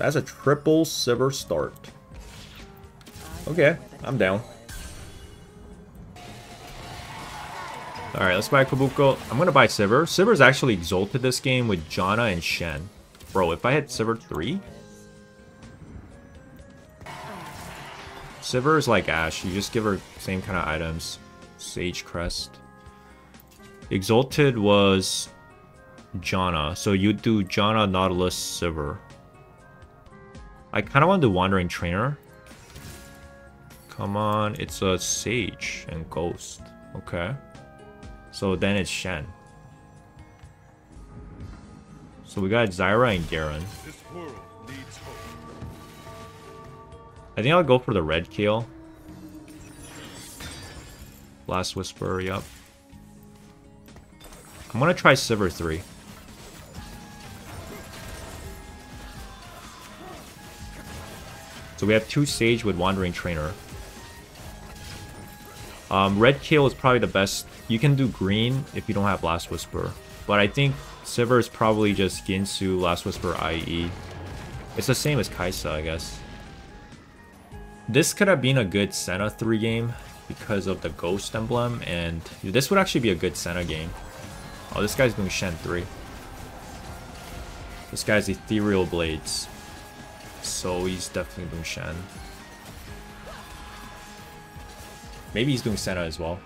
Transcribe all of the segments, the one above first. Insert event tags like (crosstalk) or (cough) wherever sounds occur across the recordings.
That's a triple Sivir start. Okay, I'm down. Alright, let's buy Kobuko. I'm gonna buy Sivir. Sivir's actually exalted this game with Janna and Shen. Bro, if I hit Sivir 3... Sivir is like Ashe. You just give her same kind of items. Sage Crest. Exalted was Janna. So you do Janna, Nautilus, Sivir. I kind of want the Wandering Trainer. Come on, it's a Sage and Ghost. Okay. So then it's Shen. So we got Zyra and Garen. I think I'll go for the red kill. Last Whisper, yep. I'm gonna try Sivir 3. So we have two Sage with Wandering Trainer. Um, red Kill is probably the best. You can do green if you don't have Last Whisper. But I think Sivir is probably just Guinsoo, Last Whisper, IE. It's the same as Kai'Sa, I guess. This could have been a good Senna 3 game because of the Ghost Emblem, and this would actually be a good Senna game. Oh, this guy's doing Shen 3. This guy's Ethereal Blades. So he's definitely doing Shen. Maybe he's doing Senna as well.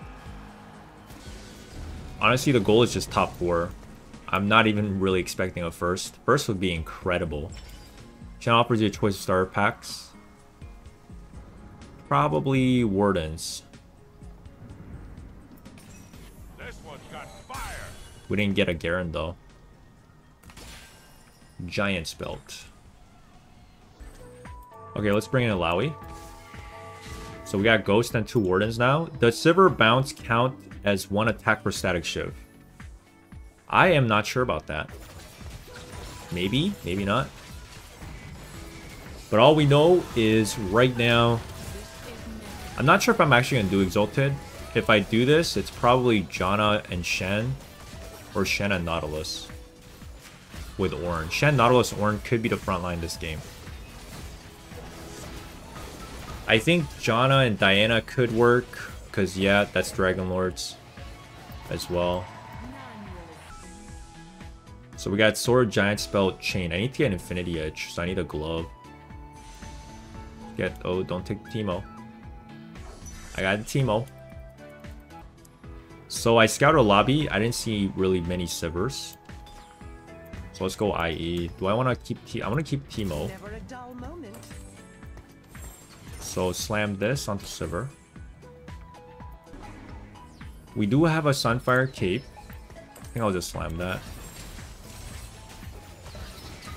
Honestly, the goal is just top 4. I'm not even really expecting a first. First would be incredible. Shen offers you a choice of starter packs. Probably Wardens. This one's got fire. We didn't get a Garen though. Giant's Belt. Okay, let's bring in a Lowy. So we got Ghost and two Wardens now. Does Sivir Bounce count as one attack for Static Shiv? I am not sure about that. Maybe, maybe not. But all we know is right now... I'm not sure if I'm actually going to do Exalted. If I do this, it's probably Janna and Shen. Or Shen and Nautilus. With Ornn. Shen, Nautilus, Ornn could be the front line this game. I think Janna and Diana could work, because yeah, that's Dragon Lords as well. So we got Sword, Giant's Belt, Chain. I need to get Infinity Edge, so I need a glove. Get, oh, don't take Teemo. I got Teemo. So I scouted a lobby. I didn't see really many Sivirs. So let's go IE. Do I want to keep T I want to keep Teemo. So slam this onto Sivir. We do have a Sunfire Cape. I think I'll just slam that.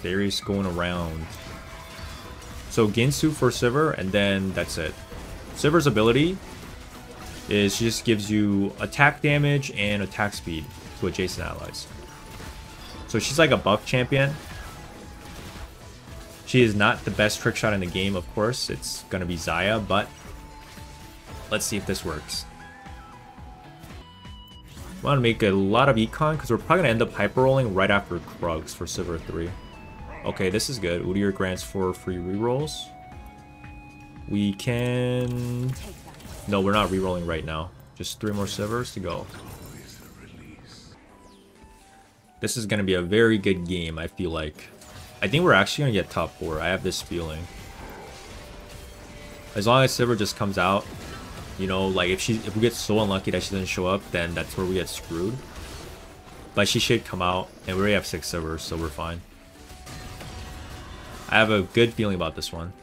Darius going around. So Guinsoo for Sivir, and then that's it. Sivir's ability is she just gives you attack damage and attack speed to adjacent allies. So she's like a buff champion. She is not the best trick shot in the game, of course. It's going to be Xayah, but let's see if this works. I want to make a lot of econ because we're probably going to end up hyper rolling right after Krugs for Sivir 3. Okay, this is good. Udyr grants four free rerolls. We can... No, we're not rerolling right now. Just three more Sivirs to go. This is going to be a very good game, I feel like. I think we're actually going to get top 4. I have this feeling. As long as Sivir just comes out, you know, like if she if we get so unlucky that she doesn't show up, then that's where we get screwed. But she should come out, and we already have 6 Sivirs, so we're fine. I have a good feeling about this one.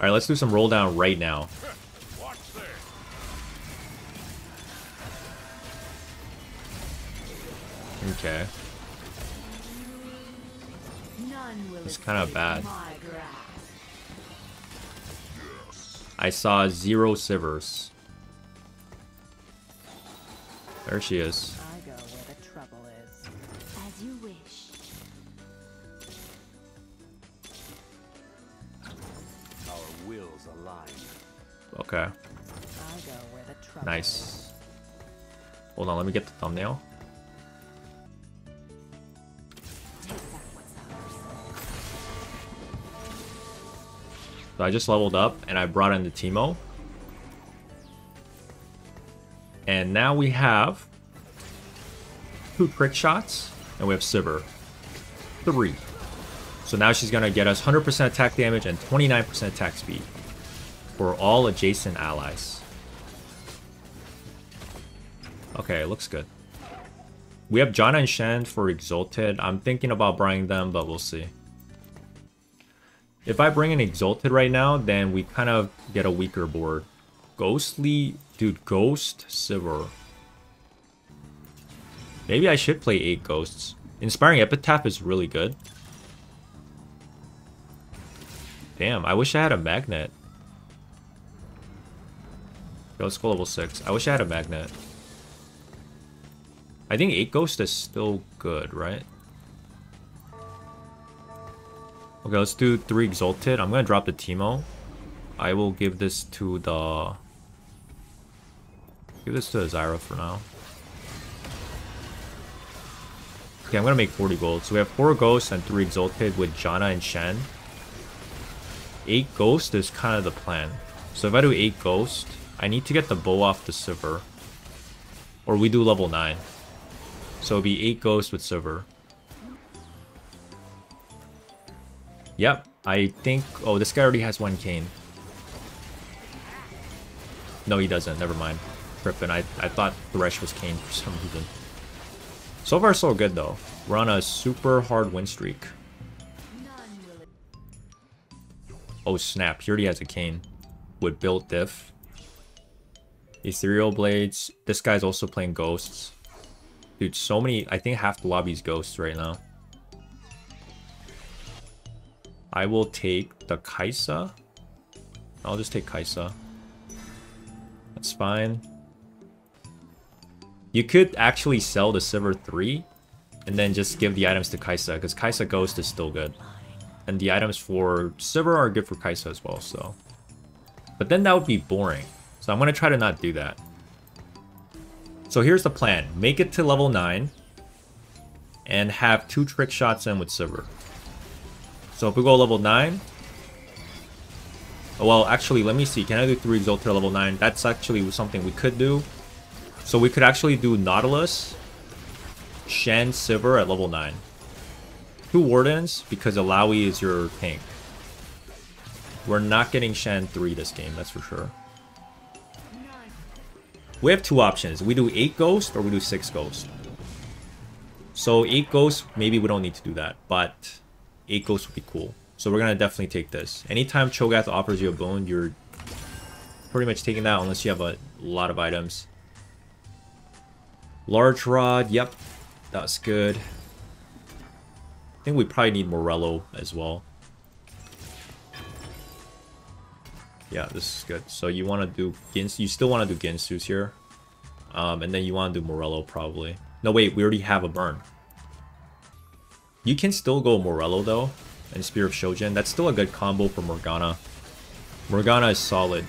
Alright, let's do some roll down right now. Okay. It's kind of bad. I saw zero Sivirs. There she is. I just leveled up and I brought in the Teemo. And now we have two trick shots and we have Sivir. Three. So now she's going to get us 100% attack damage and 29% attack speed for all adjacent allies. Okay, looks good. We have Janna and Shen for Exalted. I'm thinking about buying them, but we'll see. If I bring an Exalted right now, then we kind of get a weaker board. Ghostly... Dude, Ghost Sivir. Maybe I should play 8 Ghosts. Inspiring Epitaph is really good. Damn, I wish I had a magnet. Yo, let's go level 6. I wish I had a magnet. I think 8 Ghost is still good, right? Okay, let's do 3 Exalted. I'm gonna drop the Teemo. I will give this to the... Give this to Zyra for now. Okay, I'm gonna make 40 gold. So we have 4 Ghosts and 3 Exalted with Janna and Shen. 8 Ghost is kind of the plan. So if I do 8 Ghost, I need to get the bow off the Sivir. Or we do level 9. So it'll be 8 Ghosts with Sivir. Yep, I think... Oh, this guy already has one Kayn. No, he doesn't. Never mind. Trippin'. I, I thought Thresh was Kayn for some reason. So far, so good, though. We're on a super hard win streak. Oh snap, he already has a Kayn. With build diff. Ethereal Blades. This guy's also playing Ghosts. Dude, so many... I think half the lobby's Ghosts right now. I will take the Kai'Sa. I'll just take Kai'Sa. That's fine. You could actually sell the Sivir 3 and then just give the items to Kai'Sa because Kai'Sa Ghost is still good. And the items for Sivir are good for Kai'Sa as well, so. But then that would be boring. So I'm going to try to not do that. So here's the plan. Make it to level 9. And have two trick shots in with Sivir. So if we go level 9. Oh, well, actually, let me see. Can I do 3 Exalted level 9? That's actually something we could do. So we could actually do Nautilus, Shen, Sivir at level 9 two Wardens because Illaoi is your tank. We're not getting Shen 3 this game, that's for sure. We have two options. We do 8 Ghost or we do 6 Ghost. So 8 Ghost, maybe we don't need to do that, but 8 Ghost would be cool. So we're going to definitely take this. Anytime Cho'Gath offers you a bone, you're pretty much taking that unless you have a lot of items. Large Rod, yep, that's good. I think we probably need Morello as well. Yeah, this is good. So you want to do Gins. You still want to do Guinsoo's here. Um, and then you want to do Morello probably. No, wait, we already have a burn. You can still go Morello though, and Spear of Shojin. That's still a good combo for Morgana. Morgana is solid.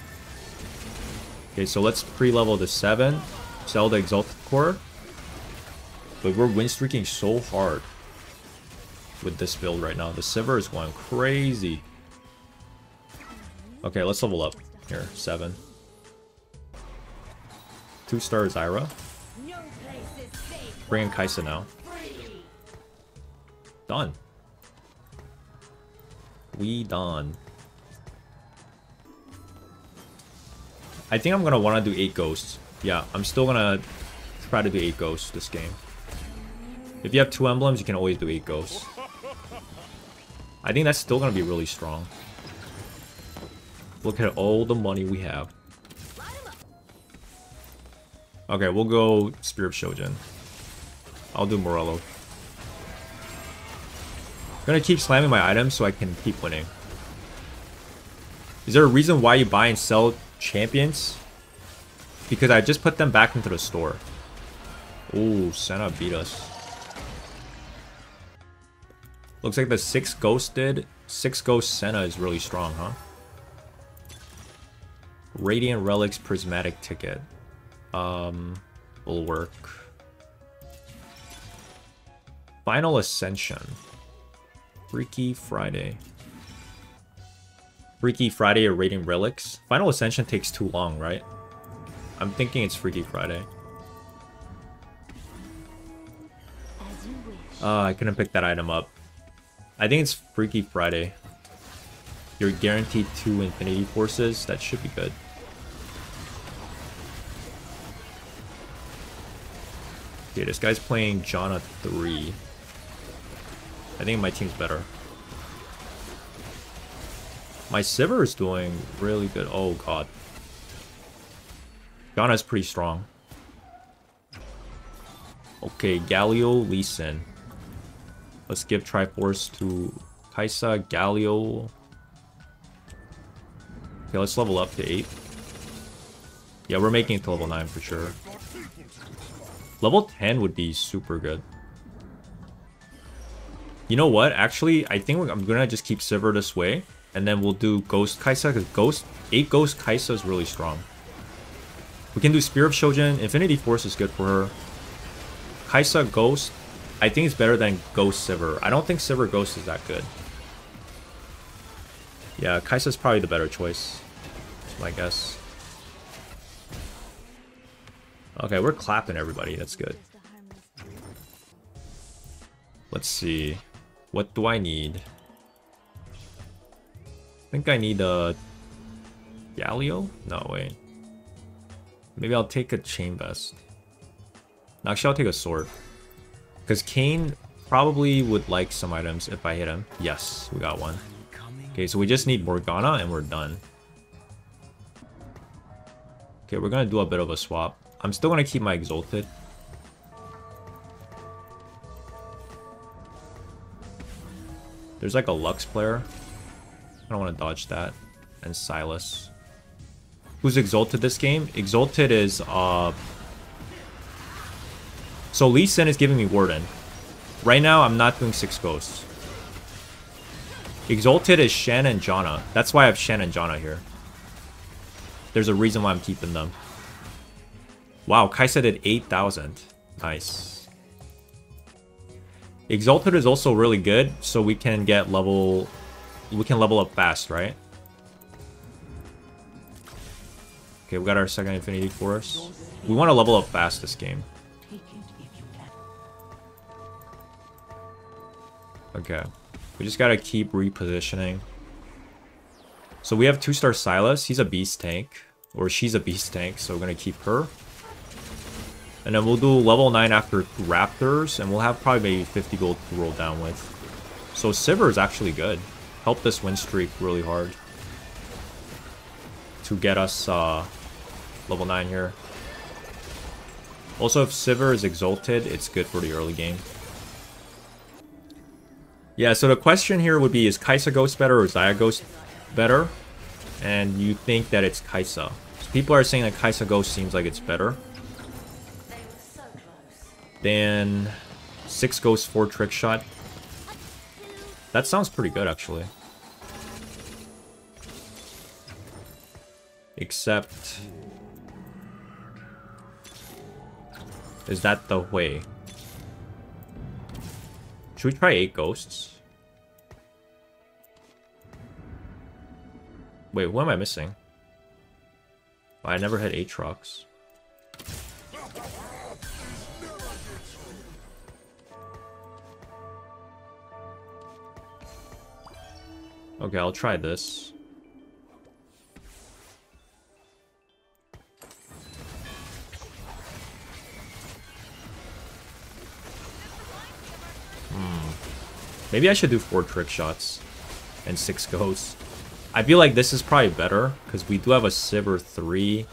Okay, so let's pre-level the 7. Sell the Exalted Core. But we're win streaking so hard with this build right now. The Sivir is going crazy. Okay, let's level up. Here, 7. 2 star Zyra. Bring in Kai'Sa now. Done. We done. I think I'm gonna wanna do 8 ghosts. Yeah, I'm still gonna try to do 8 ghosts this game. If you have 2 emblems, you can always do 8 ghosts. I think that's still to be really strong. Look at all the money we have. Okay, we'll go Spear of Shojin. I'll do Morello. I'm gonna keep slamming my items so I can keep winning. Is there a reason why you buy and sell champions? Because I just put them back into the store. Ooh, Senna beat us. Looks like the 6 ghosted, 6 ghost Senna is really strong, huh? Radiant Relics Prismatic Ticket. Um, will work. Final Ascension. Freaky Friday. Freaky Friday or Radiant Relics. Final Ascension takes too long, right? I'm thinking it's Freaky Friday. Uh, I couldn't pick that item up. I think it's Freaky Friday. You're guaranteed two Infinity Forces. That should be good. Okay, this guy's playing Janna 3. I think my team's better. My Sivir is doing really good. Oh god. Janna's pretty strong. Okay, Galio, Lee Sin. Let's give Triforce to Kai'Sa, Galio. Okay, let's level up to 8. Yeah, we're making it to level 9 for sure. Level 10 would be super good. You know what? Actually, I think I'm gonna just keep Sivir this way. And then we'll do Ghost Kai'Sa, because Ghost 8 Ghost Kai'Sa is really strong. We can do Spear of Shojin. Infinity Force is good for her. Kai'Sa Ghost, I think it's better than Ghost Sivir. I don't think Sivir Ghost is that good. Yeah, Kai'Sa is probably the better choice. My guess. Okay, we're clapping everybody. That's good. Let's see. What do I need? I think I need a Galio? No, wait. Maybe I'll take a Chain Vest. Actually, I'll take a Sword. Because Kayn probably would like some items if I hit him. Yes, we got one. Okay, so we just need Morgana and we're done. Okay, we're gonna do a bit of a swap. I'm still gonna keep my Exalted. There's like a Lux player. I don't want to dodge that. And Sylas. Who's Exalted this game? Exalted is, uh... So Lee Sin is giving me Warden. Right now, I'm not doing 6 Ghosts. Exalted is Shen and Janna. That's why I have Shen and Janna here. There's a reason why I'm keeping them. Wow, Kai'Sa did 8,000. Nice. Exalted is also really good, so we can get level... We can level up fast, right? Okay, we got our second Infinity Force. We want to level up fast this game. Okay. We just gotta keep repositioning. So we have two-star Sylas. He's a beast tank. Or she's a beast tank, so we're gonna keep her. And then we'll do level 9 after Raptors, and we'll have probably maybe 50 gold to roll down with. So Sivir is actually good. Help this win streak really hard. To get us uh, level 9 here. Also, if Sivir is Exalted, it's good for the early game. Yeah, so the question here would be, is Kai'Sa Ghost better or Xayah Ghost better? And you think that it's Kai'Sa. So people are saying that Kai'Sa Ghost seems like it's better. Then 6 Ghost, 4 Trick Shot. That sounds pretty good, actually. Except... Is that the way? Should we try 8 Ghosts? Wait, what am I missing? I never had 8 trucks. Okay, I'll try this. Hmm. Maybe I should do four trick shots and six (laughs) ghosts. I feel like this is probably better because we do have a Sivir 3.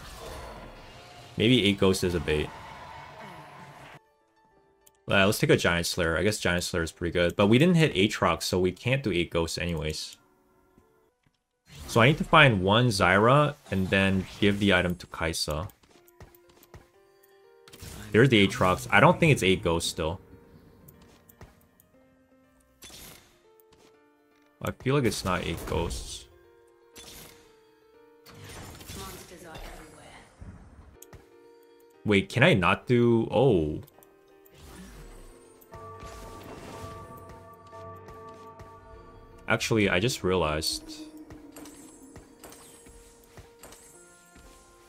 Maybe 8 ghosts is a bait. Uh, let's take a Giant Slayer. I guess Giant Slayer is pretty good. But we didn't hit Aatrox, so we can't do 8 ghosts anyways. So I need to find one Zyra and then give the item to Kai'Sa. There's the Aatrox. I don't think it's 8 ghosts still. I feel like it's not 8 ghosts. Wait, can I not do... Oh. Actually, I just realized...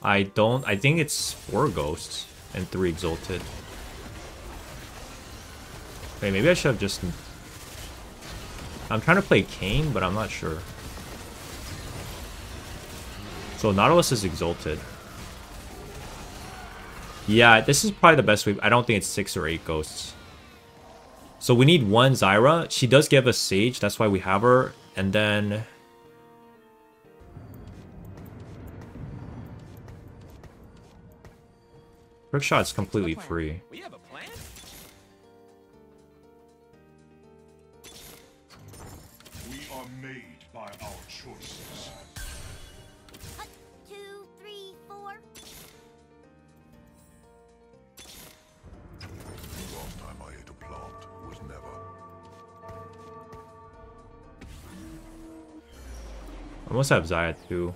I don't... I think it's four ghosts and three exalted. Wait, maybe I should have just... I'm trying to play Kayn, but I'm not sure. So Nautilus is exalted. Yeah, this is probably the best way. I don't think it's six or eight ghosts. So we need one Zyra. She does give us Sage. That's why we have her. And then... Trick shot's completely free. We have a plan? We are made by our choices. two, three, four. The last time I ate a plant was never. I must have Xayah too.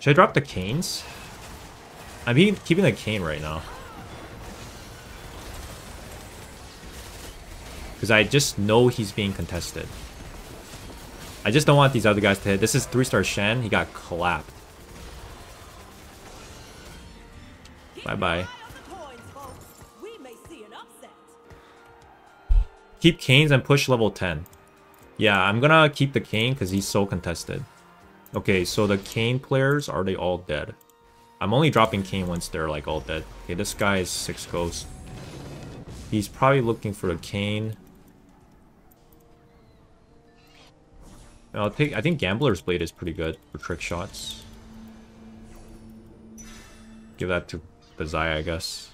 Should I drop the Kayns? I'm keeping the Kayn right now. Because I just know he's being contested. I just don't want these other guys to hit. This is 3-star Shen. He got clapped. Bye-bye. Keep Kayns and push level 10. Yeah, I'm gonna keep the Kayn because he's so contested. Okay, so the Kayn players, are they all dead? I'm only dropping Kayn once they're like all dead. Okay, this guy is 6 ghosts. He's probably looking for a Kayn. I'll take I think Gambler's Blade is pretty good for trick shots. Give that to the Xayah, I guess.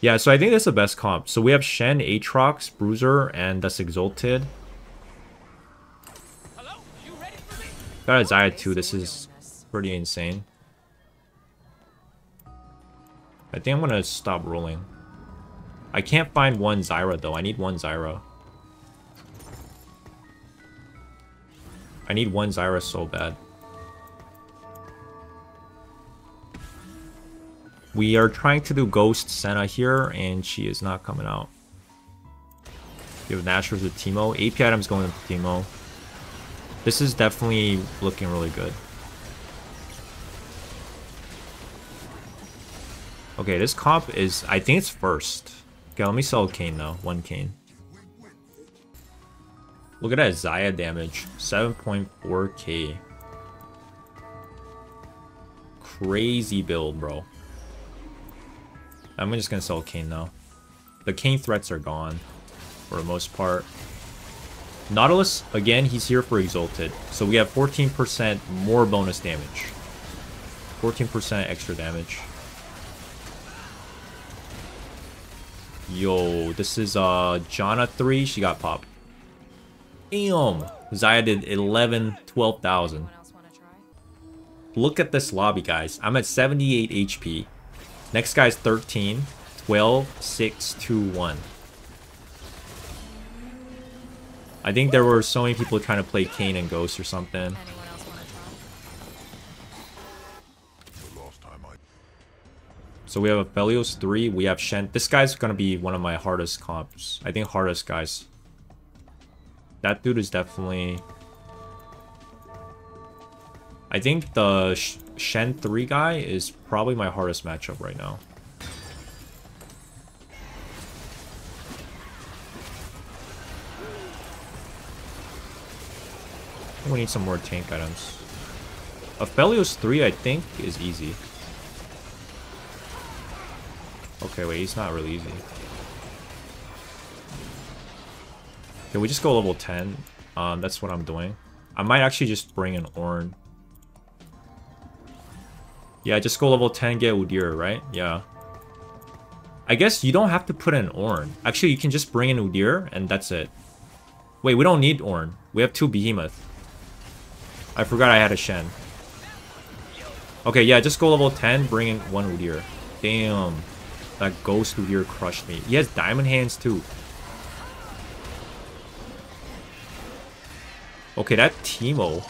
Yeah, so I think that's the best comp. So we have Shen, Aatrox, Bruiser, and that's Exalted. Got a Xayah too, this is pretty insane. I think I'm gonna stop rolling. I can't find one Zyra though. I need one Zyra. I need one Zyra so bad. We are trying to do Ghost Senna here, and she is not coming out. You have Nashor's with Teemo. AP item's going with Teemo. This is definitely looking really good. Okay, this comp is, I think it's first. Okay, let me sell Kayn though. One Kayn. Look at that Xayah damage. 7.4k. Crazy build, bro. I'm just gonna sell Kayn though. The Kayn threats are gone. For the most part. Nautilus, again, he's here for Exalted. So we have 14% more bonus damage. 14% extra damage. Yo, this is uh Janna 3. She got popped. Damn. Xayah did 11, 12,000. Look at this lobby, guys. I'm at 78 HP. Next guy's 13, 12, 6, 2, 1. I think there were so many people trying to play Kayn and Ghost or something. So we have Aphelios 3, we have Shen. This guy's gonna be one of my hardest comps. I think hardest guys. That dude is definitely... I think the Sh Shen 3 guy is probably my hardest matchup right now. We need some more tank items. Aphelios 3, I think, is easy. Okay, wait, he's not really easy. Can we just go level 10? Um, that's what I'm doing. I might actually just bring an Ornn. Yeah, just go level 10, get Udyr, right? Yeah. I guess you don't have to put in Ornn. Actually, you can just bring in Udyr, and that's it. Wait, we don't need Ornn. We have two Behemoth. I forgot I had a Shen. Okay, yeah, just go level 10, bring in one Udyr. Damn. That ghost who here crushed me. He has diamond hands too. Okay, that Teemo.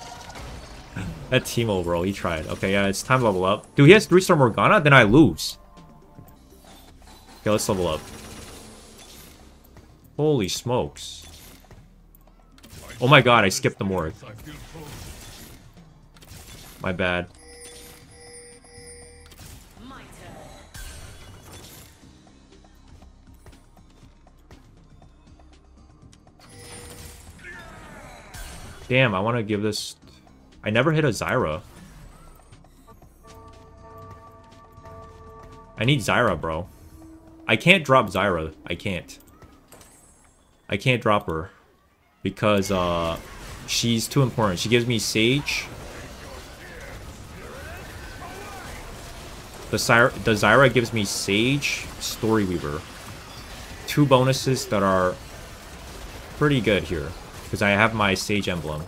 that Teemo, bro, he tried. Okay, yeah, it's time to level up. Dude, he has 3-star Morgana? Then I lose. Okay, let's level up. Holy smokes. Oh my god, I skipped the morgue. My bad. Damn, I want to give this... I never hit a Zyra. I need Zyra, bro. I can't drop Zyra. I can't. I can't drop her. Because, uh... She's too important. She gives me Sage. The, Zyra, the Zyra gives me Sage, Story Weaver. Two bonuses that are pretty good here. Because I have my Sage Emblem.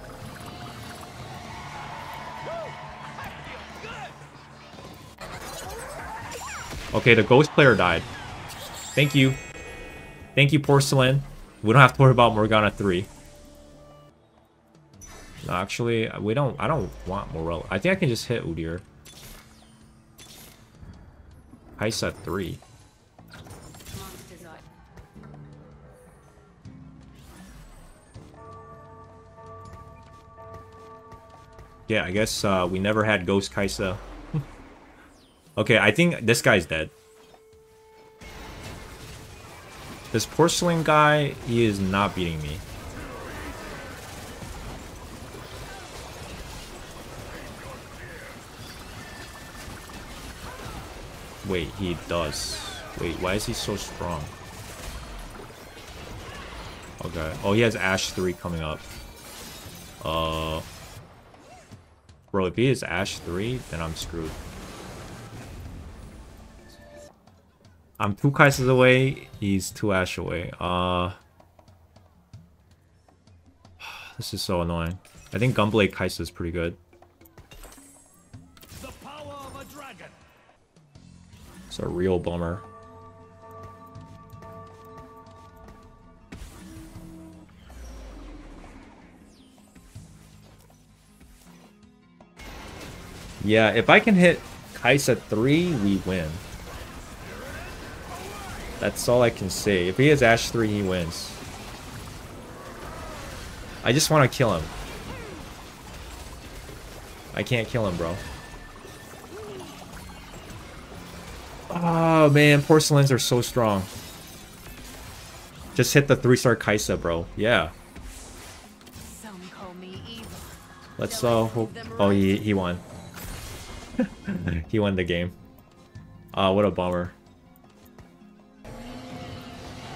Okay, the ghost player died. Thank you. Thank you, Porcelain. We don't have to worry about Morgana 3. No, actually, we don't. I don't want Morel. I think I can just hit Udyr. Kai'Sa 3. Yeah, I guess uh, we never had Ghost Kai'Sa. okay, I think this guy's dead. This porcelain guy, he is not beating me. Wait, he does. Wait, why is he so strong? Okay. Oh, he has Ashe 3 coming up. Uh... Bro, if he is Ashe 3, then I'm screwed. I'm two Kai'Sas away, he's two Ashe away. Uh... (sighs) This is so annoying. I think Gunblade Kai'Sa is pretty good. It's a real bummer. Yeah, if I can hit Kai'Sa 3, we win. That's all I can say. If he has Ashe 3, he wins. I just want to kill him. I can't kill him, bro. Oh, man. Porcelains are so strong. Just hit the 3-star Kai'Sa, bro. Yeah. Let's uh hope... Oh, he, he won. (laughs) he won the game. Ah, what a bummer.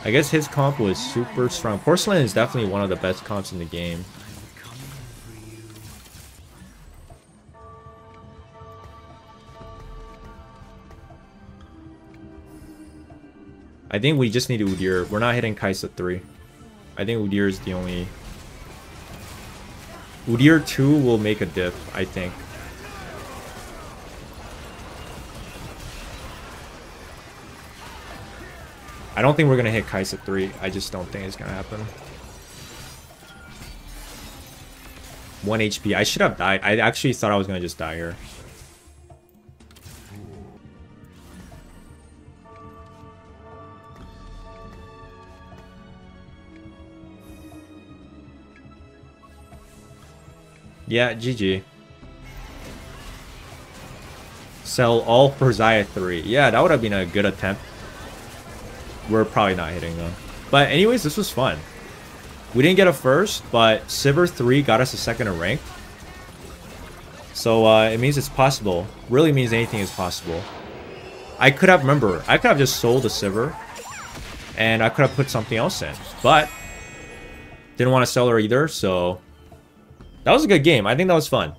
I guess his comp was super strong. Porcelain is definitely one of the best comps in the game. I think we just need Udyr. We're not hitting Kai'Sa 3. I think Udyr is the only... Udyr 2 will make a dip, I think. I don't think we're going to hit Kai'Sa 3. I just don't think it's going to happen. 1 HP. I should have died. I actually thought I was going to just die here. Yeah, GG. Sell all for Xayah 3. Yeah, that would have been a good attempt. We're probably not hitting them. But anyways, this was fun. We didn't get a first, but Sivir 3 got us a second in rank. So uh, it means it's possible. Really means anything is possible. I could have, remember, I could have just sold a Sivir. And I could have put something else in. But, didn't want to sell her either, so... That was a good game. I think that was fun.